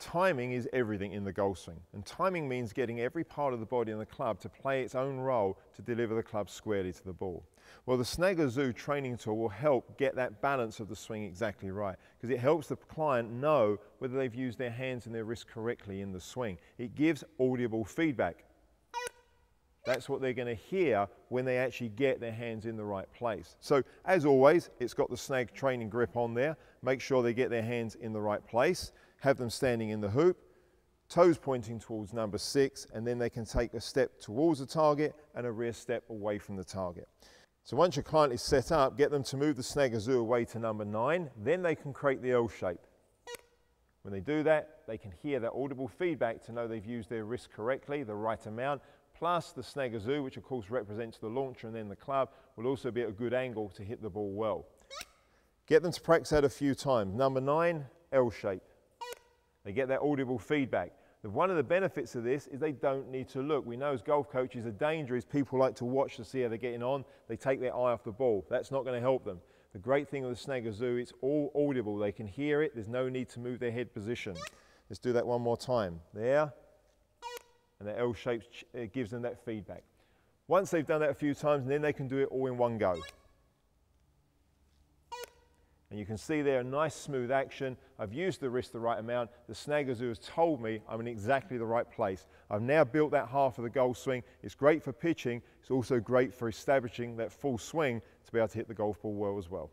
Timing is everything in the golf swing, and timing means getting every part of the body in the club to play its own role to deliver the club squarely to the ball. Well, the SNAGazoo training tool will help get that balance of the swing exactly right because it helps the client know whether they've used their hands and their wrist correctly in the swing. It gives audible feedback. That's what they're going to hear when they actually get their hands in the right place. So as always, it's got the snag training grip on there. Make sure they get their hands in the right place. Have them standing in the hoop, toes pointing towards number six, and then they can take a step towards the target and a rear step away from the target. So once your client is set up, get them to move the SNAGazoo away to number nine, then they can create the L shape. When they do that, they can hear that audible feedback to know they've used their wrist correctly, the right amount, plus the SNAGazoo, which of course represents the launcher and then the club, will also be at a good angle to hit the ball well. Get them to practice that a few times. Number nine, L shape. They get that audible feedback. One of the benefits of this is they don't need to look. We know as golf coaches, the danger is people like to watch to see how they're getting on. They take their eye off the ball. That's not going to help them. The great thing with the SNAGazoo, it's all audible. They can hear it. There's no need to move their head position. Let's do that one more time. There, and the L shape uh, gives them that feedback. Once they've done that a few times, then they can do it all in one go. And you can see there a nice smooth action. I've used the wrist the right amount. The SNAGazoo has told me I'm in exactly the right place. I've now built that half of the golf swing. It's great for pitching. It's also great for establishing that full swing to be able to hit the golf ball well as well.